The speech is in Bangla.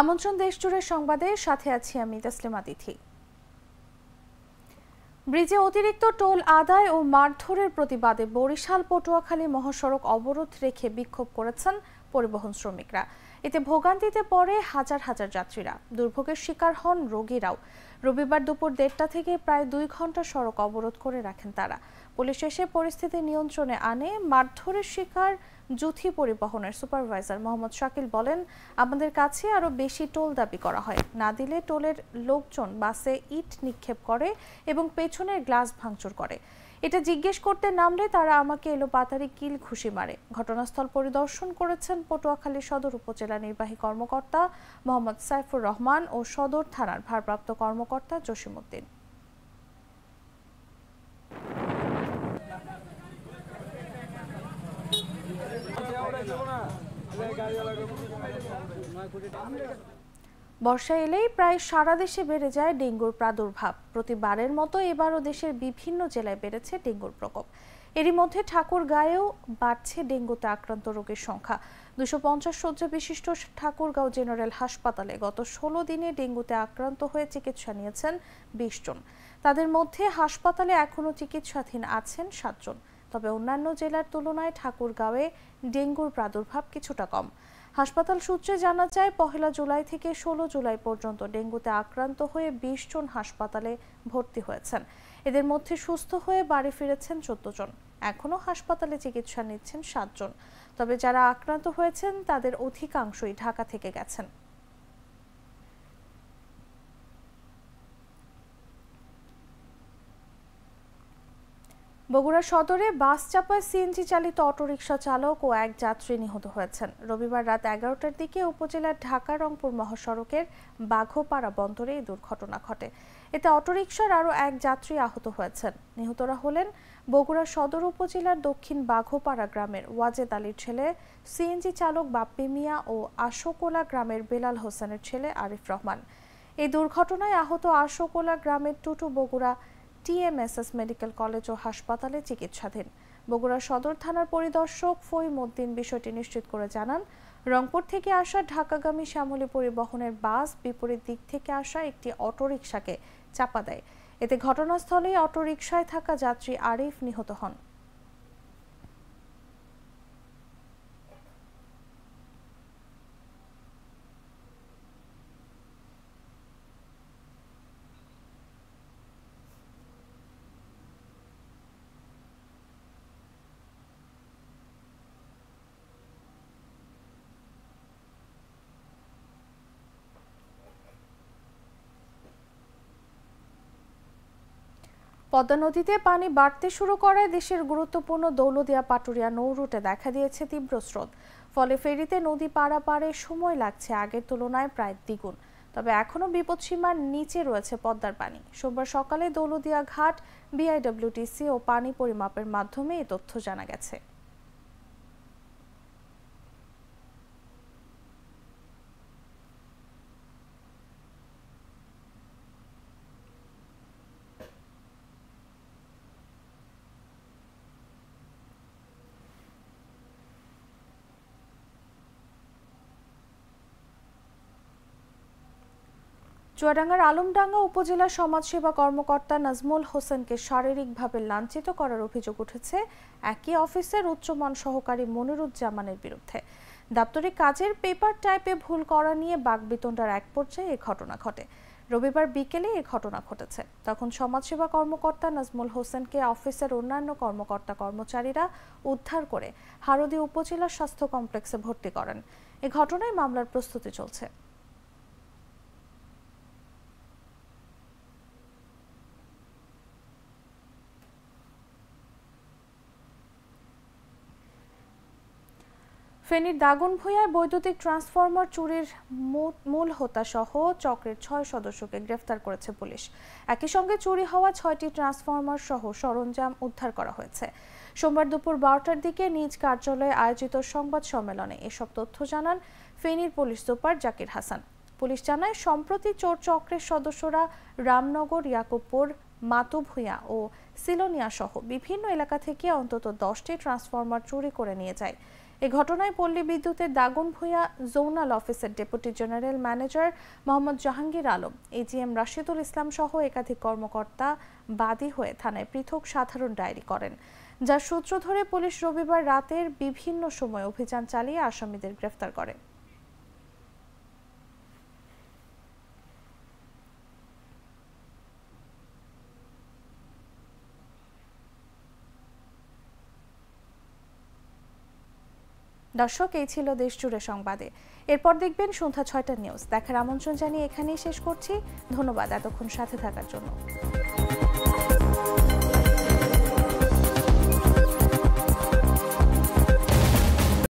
আমন্ত্রণ দেশজুড়ে সংবাদের সাথে আছি আমি তাসলিমা তিথি। ব্রিজে অতিরিক্ত টোল আদায় ও মারধরের প্রতিবাদে বরিশাল, পটুয়াখালী মহাসড়ক অবরোধ রেখে বিক্ষোভ করেছেন পরিবহন শ্রমিকরা। এতে ভোগান্তিতে পড়ে হাজার হাজার যাত্রীরা। দুর্ভোগের শিকার হন রোগীরাও। রবিবার দুপুর দেড়টা থেকে প্রায় দুই ঘণ্টা সড়ক অবরোধ করে রাখেন তারা। পুলিশ এসে পরিস্থিতি নিয়ন্ত্রণে আনে, মারধরের শিকার জুথি পরিবহনের সুপারভাইজার মোহাম্মদ শাকিল বলেন, আমাদের কাছে আরও বেশি টোল দাবি করা হয়। না দিলে টোলের লোকজন বাসে ইট নিক্ষেপ করে এবং পেছনের গ্লাস ভাঙচুর করে। এটা জিজ্ঞেস করতে নামলে তারা আমাকে এলো পাতারি কিল ঘুষি মারে। ঘটনাস্থল পরিদর্শন করেছেন পটুয়াখালী সদর উপজেলা নির্বাহী কর্মকর্তা মোহাম্মদ সাইফুর রহমান ও সদর থানার ভারপ্রাপ্ত কর্মকর্তা জসিমউদ্দিন। বর্ষা এলেই প্রায় সারা দেশে বেড়ে যায় ডেঙ্গুর প্রাদুর্ভাব। প্রতিবারের মতো এবারও দেশের বিভিন্ন জেলায় বেড়েছে ডেঙ্গুর প্রকোপ। এরই মধ্যে ঠাকুরগাঁয়েও বাড়ছে ডেঙ্গুতে আক্রান্ত রোগীর সংখ্যা। দুশো পঞ্চাশ শয্যা বিশিষ্ট ঠাকুরগাঁও জেনারেল হাসপাতালে গত ষোলো দিনে ডেঙ্গুতে আক্রান্ত হয়ে চিকিৎসা নিয়েছেন বিশ জন। তাদের মধ্যে হাসপাতালে এখনও চিকিৎসাধীন আছেন সাতজন তবে অন্যান্য জেলার তুলনায় ঠাকুরগাঁওয়ে ডেঙ্গুর প্রাদুর্ভাব কিছুটা কম। হাসপাতাল সূত্রে জানা যায়, পহেলা জুলাই থেকে ষোলো জুলাই পর্যন্ত ডেঙ্গুতে আক্রান্ত হয়ে বিশ জন হাসপাতালে ভর্তি হয়েছেন। এদের মধ্যে সুস্থ হয়ে বাড়ি ফিরেছেন চোদ্দ জন। এখনও হাসপাতালে চিকিৎসা নিচ্ছেন সাতজন তবে যারা আক্রান্ত হয়েছেন, তাদের অধিকাংশই ঢাকা থেকে গেছেন। বগুড়া সদরে বাস চাপায় সিএনজি চালিত অটোরিকশা চালক ও এক যাত্রী নিহত হয়েছেন। রবিবার রাত এগারোটার দিকে উপজেলার ঢাকা রংপুর মহাসড়কের বাঘোপাড়া বন্দরে এই দুর্ঘটনা ঘটে। এতে অটোরিকশার আরও এক যাত্রী আহত হয়েছেন। নিহতরা হলেন বগুড়া সদর উপজেলার দক্ষিণ বাঘোপাড়া গ্রামের ওয়াজেদ আলীর ছেলে, সিএনজি চালক বাপ্পি মিয়া ও আশোকোলা গ্রামের বেলাল হোসেনের ছেলে আরিফ রহমান। এই দুর্ঘটনায় আহত আশোকোলা গ্রামের Tutu Bogura TMSS medical college ও হাসপাতালে চিকিৎসাধীন। বগুড়া সদর থানার পরিদর্শক ফৈমুদ্দিন বিষয়টি নিশ্চিত করে জানান, রংপুর থেকে আসা ঢাকাগামী শ্যামলী পরিবহনের বাস বিপরীত দিক থেকে আসা একটি অটোরিকশাকে চাপা দেয়। এতে ঘটনাস্থলেই অটোরিকশায় থাকা যাত্রী আরিফ নিহত হন। পদ্মা নদীতে পানি বাড়তে শুরু করায় দেশের গুরুত্বপূর্ণ দৌলদিয়া পাটুরিয়া নৌরুটে দেখা দিয়েছে তীব্র স্রোত। ফলে ফেরিতে নদী পারাপারে সময় লাগছে আগের তুলনায় প্রায় দ্বিগুণ। তবে এখনও বিপদসীমার নিচে রয়েছে পদ্মার পানি। সোমবার সকালে দৌলদিয়া ঘাট বিআইডব্লিউটিসি ও পানি পরিমাপের মাধ্যমে এ তথ্য জানা গেছে। চুয়াডাঙ্গার আলমডাঙ্গা উপজেলা সমাজসেবা কর্মকর্তা নাজমুল হোসেনকে শারীরিকভাবে লাঞ্ছিত করার অভিযোগ উঠেছে একই অফিসের উচ্চমান সহকারী মনিরুজ্জামানের বিরুদ্ধে। দাপ্তরিক কাজের পেপার টাইপে ভুল করা নিয়ে বাগবিতণ্ডার এক পর্যায়ে এ ঘটনা ঘটে। রবিবার বিকেলে এ ঘটনা ঘটেছে। তখন সমাজসেবা কর্মকর্তা নাজমুল হোসেনকে অফিসের অন্যান্য কর্মকর্তা কর্মচারীরা উদ্ধার করে হারদি উপজেলা স্বাস্থ্য কমপ্লেক্সে ভর্তি করেন। এ ঘটনায় মামলার প্রস্তুতি চলছে। ফেনীর দাগনভূঞায় বৈদ্যুতিক ট্রান্সফরমার চুরির মূল হোতা সহ চক্রের ছয় সদস্যকে গ্রেফতার করেছে পুলিশ। একই সঙ্গে চুরি হওয়া ছয়টি ট্রান্সফরমার সহ সরঞ্জাম উদ্ধার করা হয়েছে। সোমবার দুপুর বারোটার দিকে নিজ কার্যালয়ে আয়োজিত সংবাদ সম্মেলনে এসব তথ্য জানান ফেনীর police super Zakir Hasan. Police জানায়, সম্প্রতি চোর চক্রের সদস্যরা রামনগর, ইয়াকুবপুর মাতুভূয়া ও সিলোনিয়া সহ বিভিন্ন এলাকা থেকে অন্তত দশটি ট্রান্সফরমার চুরি করে নিয়ে যায়। এ ঘটনায় পল্লী বিদ্যুতের দাগনভূঞা জোনাল অফিসের deputy general manager Mohammad Jahangir Alam AGM Rashidul Islam সহ একাধিক কর্মকর্তা বাদী হয়ে থানায় পৃথক সাধারণ ডায়েরি করেন। যার সূত্র ধরে পুলিশ রবিবার রাতের বিভিন্ন সময় অভিযান চালিয়ে আসামিদের গ্রেফতার করে। দর্শক, এই ছিল দেশ জুড়ে সংবাদে। এরপর দেখবেন সন্ধ্যা ছয়টা নিউজ। দেখার আমন্ত্রণ জানিয়ে এখানেই শেষ করছি। ধন্যবাদ এতক্ষণ সাথে থাকার জন্য।